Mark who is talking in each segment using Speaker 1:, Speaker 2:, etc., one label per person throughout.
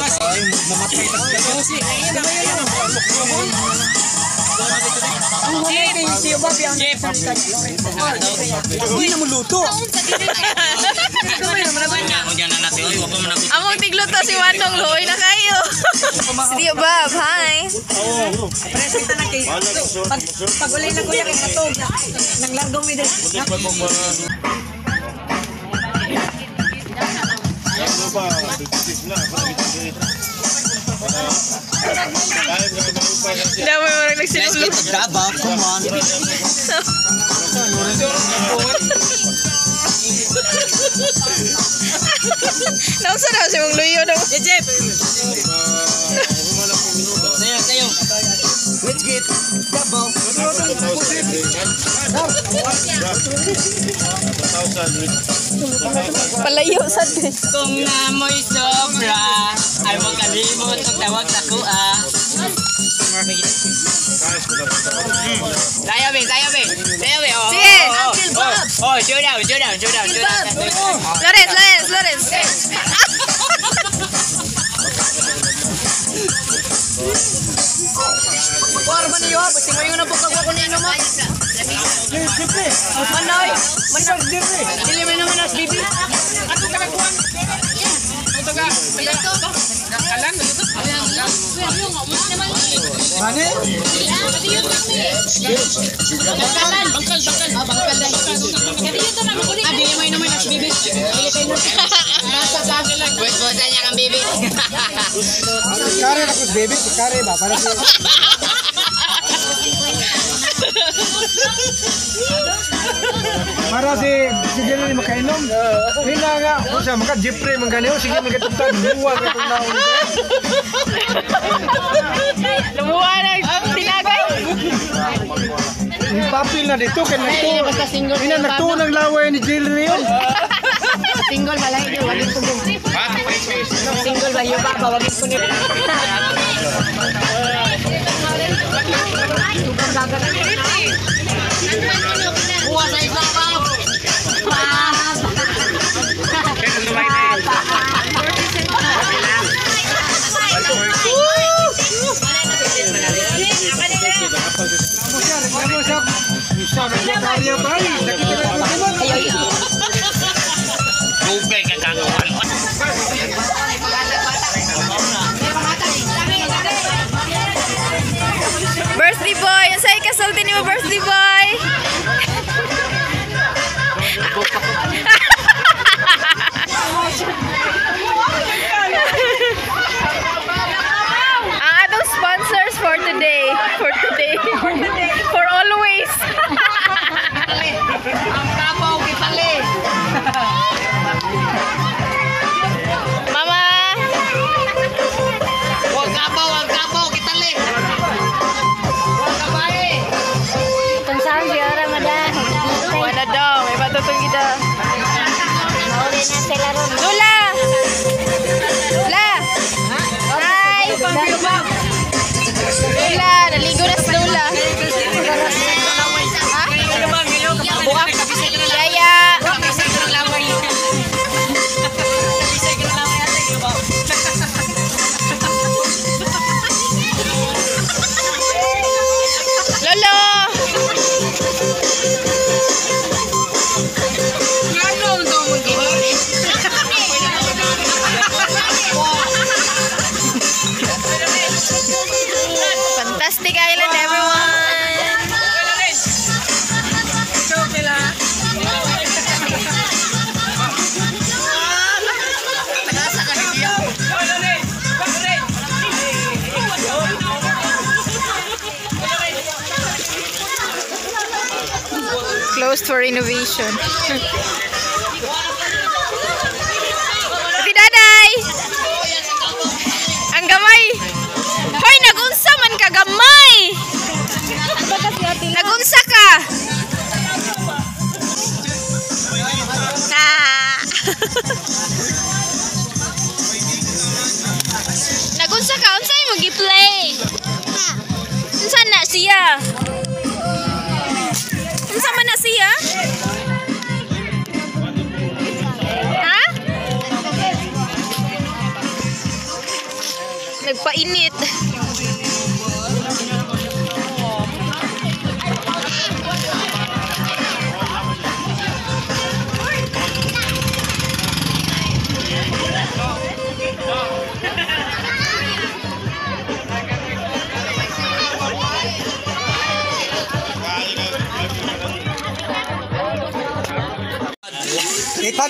Speaker 1: Ay, mamatay tas ka to. Hindi na mo luto.
Speaker 2: Among tigluto si Wanong Loy na kayo. Siya Bob, hi.
Speaker 3: Pag ulay na kuya kay katog. Nang largong mi din.
Speaker 2: Dami mo rin nagsinulo.
Speaker 1: Daba, come on.
Speaker 2: Nausa na si mong luyo daw.
Speaker 3: Jejep.
Speaker 1: Sayo, sayo. Let's get double.
Speaker 2: Palayo sa din.
Speaker 4: Kung namoy sobra, ay mo kalimot ang tawag na kuha. Tayo, be, tayo, be. Tayo, be. Oh,
Speaker 2: Sige.
Speaker 4: Oh, oh, oh, oh, show down, show down, show down, down.
Speaker 2: Lawrence, Lawrence, Lawrence.
Speaker 3: War man niyo ha, basta mo yung napukag ako ni mo. Manoy, manoy dire. Dili mo naman as bibi. Ako ka kuan. Ito ka. Kalan dito.
Speaker 1: Mane?
Speaker 3: Bangkalan, bangkal, bangkal. Ah, bangkal dai. Ah, dili mo naman as bibi. Dili kayo na. Nasa sa
Speaker 4: Buwes-buwesan niya kang bibi.
Speaker 1: Kare na ko baby, si Kare ba? Para si Para si si Jerry makainom. Hila nga, o siya maka Jeffrey man ganiyo sige magkatugtad buwa ka tong naon. Papel na dito kay nagtu.
Speaker 3: basta single.
Speaker 1: Ina nagtu ng laway ni Jerry yun.
Speaker 3: Single ba lang yun, wagin ko. Single ba yun ba, wagin ko.
Speaker 2: Kasulti ni
Speaker 5: Mauli na sila ron.
Speaker 2: Lula! Lula! Hi! Lula! Naligo na si Lula. Ha? Buak. Yaya! Lolo! Closed for renovation. Ati daday! Ang gamay! Hoy, nagunsa man ka gamay! Nagunsa ka! Nagunsa ka, unsay mo gi-play? Unsa na siya? Nagpainit.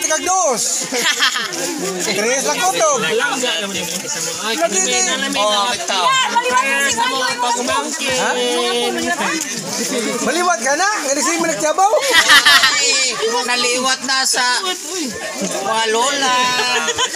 Speaker 1: Ipati kag dos. Tres lang ko to.
Speaker 4: Oh, ito.
Speaker 1: Maliwat ka na. Nga sige mo nagtiyabaw.
Speaker 4: Naliwat na sa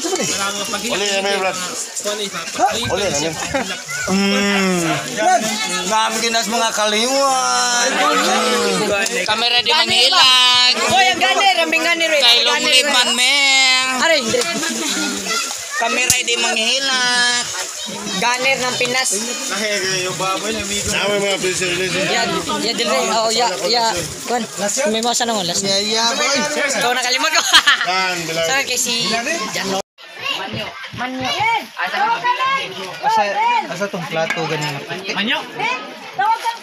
Speaker 4: Sokol, sokol. Hindi. May game. Oh, ah. May mama mo.
Speaker 1: Allah si Bibi tiyabaw. Brad.
Speaker 4: Ma'am, ginas mga kaliwan. Kamera di manghilang.
Speaker 3: Hoy, ang gani, rambing gani rin.
Speaker 4: Kay long live man, men.
Speaker 3: Aray,
Speaker 4: Kamera di manghilang.
Speaker 3: Ganer ng Pinas.
Speaker 6: Nama mga president.
Speaker 3: Ya, ya dire. Oh, ya, ya. Kuan. May mga sanong olas.
Speaker 1: Yeah, yeah, boy.
Speaker 3: Ikaw nakalimot ko.
Speaker 6: Kan, bilang.
Speaker 3: Sa kay si Jan
Speaker 1: Asa, asa tong plato ganun.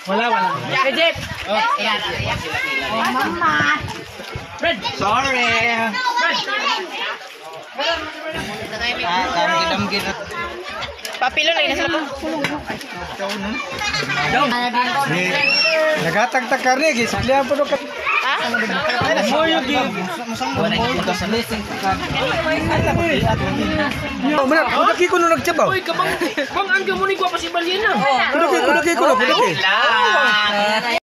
Speaker 1: Wala, wala.
Speaker 3: Kay Jeff.
Speaker 1: Sorry. Ah, kami kinamgin at
Speaker 2: Papilo lagi na sila po.
Speaker 1: Nagatagtag ka rin, gisaklihan po ka. Mo yung gi. Oh, mana, kudaki ko nung nagtsabaw. Uy, kabang, bang ang gamunin ko pa si Balina. Kudaki, kudaki ko na, kudaki.